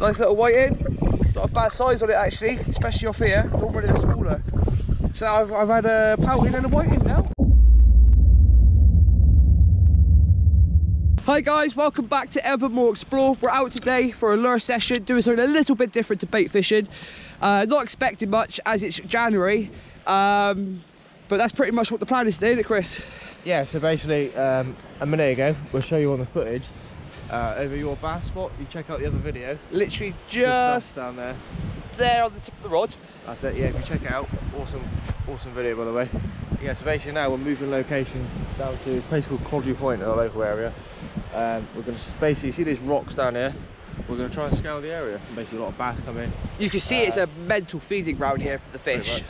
Nice little whiting. Not a bad size on it actually, especially off here. Normally they're smaller. So I've, I've had a pouting and a whiting now. Hi guys, welcome back to Evermore Explore. We're out today for a lure session, doing something a little bit different to bait fishing. Uh, not expecting much as it's January, um, but that's pretty much what the plan is today, isn't it Chris? Yeah, so basically, um, a minute ago, we'll show you on the footage, uh, over your bass spot, you check out the other video. Literally just down there. there on the tip of the rod. That's it, yeah, if you check it out, awesome, awesome video by the way. Yeah, so basically now we're moving locations down to a place called Codry Point in our local area. Um, we're going to basically see these rocks down here. We're going to try and scale the area. Basically a lot of bass come in. You can see it's Uh, a mental feeding ground here for the fish.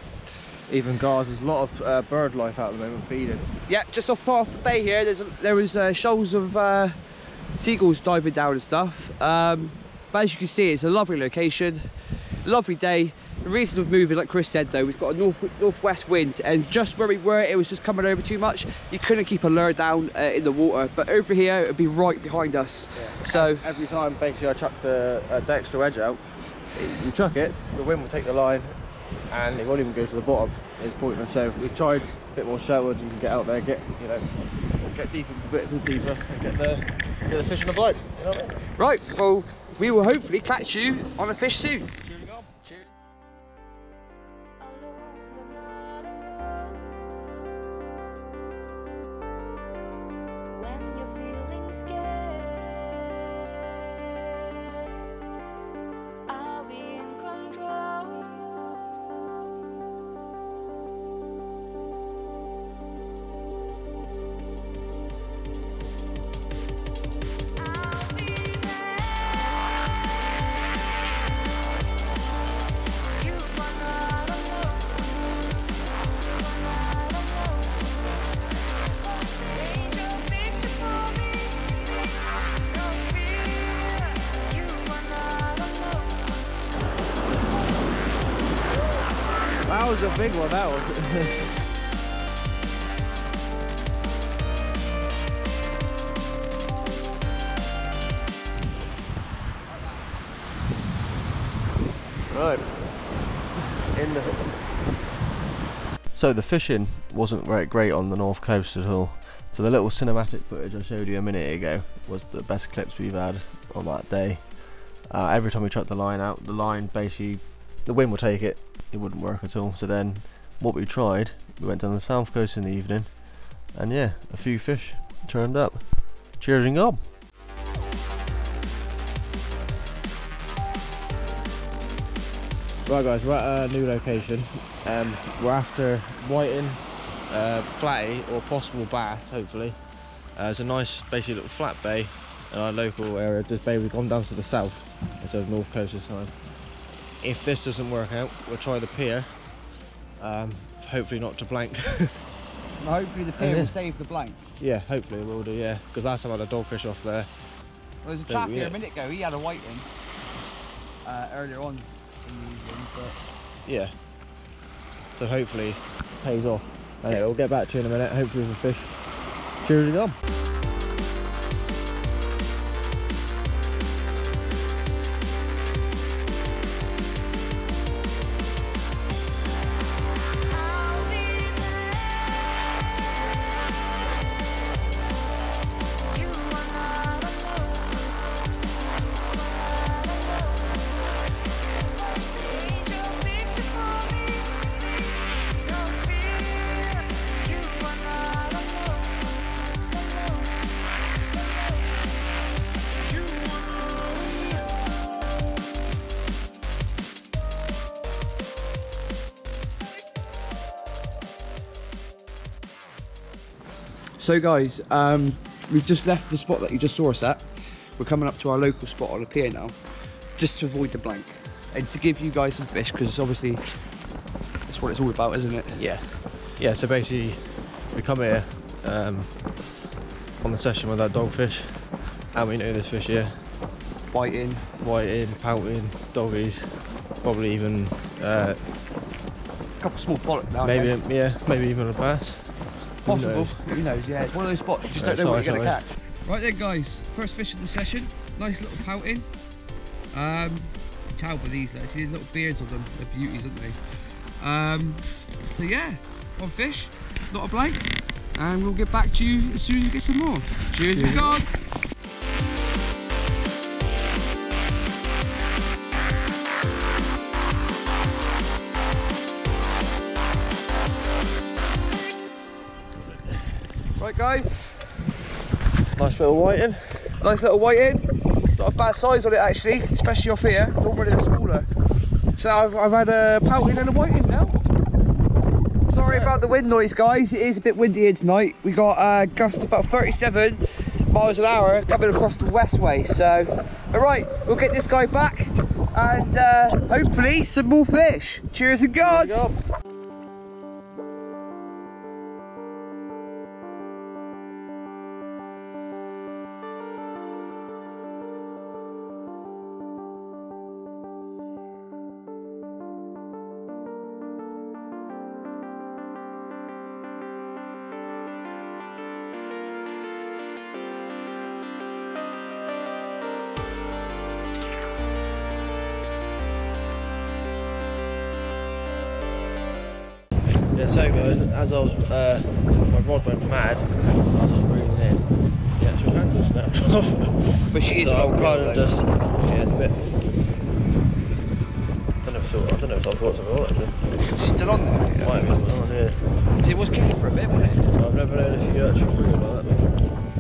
Even guys, there's a lot of uh, bird life out at the moment feeding. Yeah, just off far off the bay here, there's a, there was uh, shoals of uh, seagulls diving down and stuff. Um, but as you can see, it's a lovely location, lovely day. The reason of moving, like Chris said though, we've got a north northwest wind, and just where we were, it was just coming over too much. You couldn't keep a lure down uh, in the water, but over here, it'd be right behind us. So Every time basically I chuck the uh, Dexter Wedge out, you chuck it, the wind will take the line and it won't even go to the bottom. It's pointless. So we tried a bit more sheltered, you can get out there, get you know, get deeper, a bit deeper and get the get the fish on the bite. You know I mean? right, well, we will hopefully catch you on a fish soon. Was a big one, that right. In the So the fishing wasn't very great on the north coast at all. So the little cinematic footage I showed you a minute ago was the best clips we've had on that day. Uh, every time we chucked the line out, the line basically, the wind would take it, it wouldn't work at all. So then, what we tried, we went down the south coast in the evening, and yeah, a few fish turned up. Cheering up. Right guys, we're at a new location. Um, we're after whiting, uh, flatty or possible bass, hopefully. Uh, it's a nice, basically little flat bay in our local area. This bay we've gone down to the south instead of north coast this time. If this doesn't work out, we'll try the pier. Um, hopefully not to blank. hopefully the pier will save the blank. yeah, hopefully it will do. Yeah, because last time I had a dogfish off there. There was a chap here yeah. a minute ago, he had a whiting uh, earlier on in the evening, but Yeah. So hopefully pays off. Anyway, we'll get back to you in a minute. Hopefully a fish. Cheers on. So guys, um, we've just left the spot that you just saw us at. We're coming up to our local spot on the pier now, just to avoid the blank and to give you guys some fish because obviously that's what it's all about, isn't it? Yeah. Yeah, so basically we come here um, on the session with that dogfish and we know this fish here. Biting. Biting, pouting, doggies, probably even uh, A couple small pollock now. maybe yeah, maybe even a bass. Who possible. knows? Who knows? Yeah, it's one of those spots you just Yeah, don't know what you're going to catch. Right then, guys. First fish of the session. Nice little pouting. Um, you can tell by these, like, see these little beards on them, they're beauties, aren't they? Um, so yeah, one fish, not a blank, and we'll get back to you as soon as we get some more. Cheers and God. Right guys, Nice little whiting. nice little whiting. Not a bad size on it actually, especially off here. Normally they're smaller. So I've, I've had a pouting and a whiting now. Sorry about the wind noise guys, it is a bit windy here tonight. We got uh, gust about 37 miles an hour coming across the westway. So, alright, we'll get this guy back and uh, hopefully some more fish. Cheers and God! Yeah, so guys, as I was, uh, my rod went mad as I was reeling in. The actual handle snapped off. But she is so an old kind of just, yeah, it's a bit. I don't know if I don't know if I thought something on actually. Is it still on there? Might be on here. It was kicking for a bit, wasn't it? I've never known if you actually reel like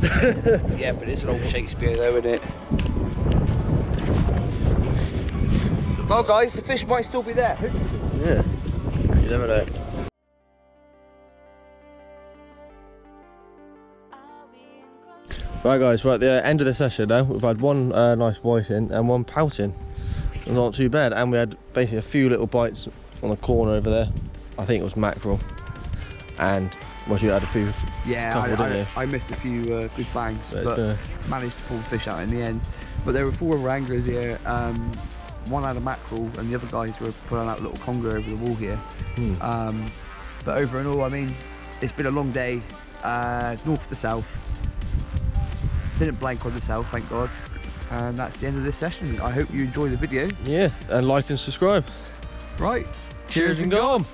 that. Yeah, but it's an old Shakespeare though, isn't it? Well guys, the fish might still be there. Yeah. You never know. Right guys, we're at the end of the session now. We've had one uh, nice whiting and one pouting. Not too bad. And we had basically a few little bites on the corner over there. I think it was mackerel. And well, you had a few. Yeah, Couple, you? I, I missed a few uh, good bangs, But, but uh, managed to pull the fish out in the end. But there were four other anglers here. Um, one had a mackerel, and the other guys were pulling out a little conger over the wall here. hmm. Um, but over and all, I mean, it's been a long day, uh, north to south. Didn't blank on the south, thank God. And that's the end of this session. I hope you enjoy the video. Yeah, and like and subscribe. Right. Cheers and go on.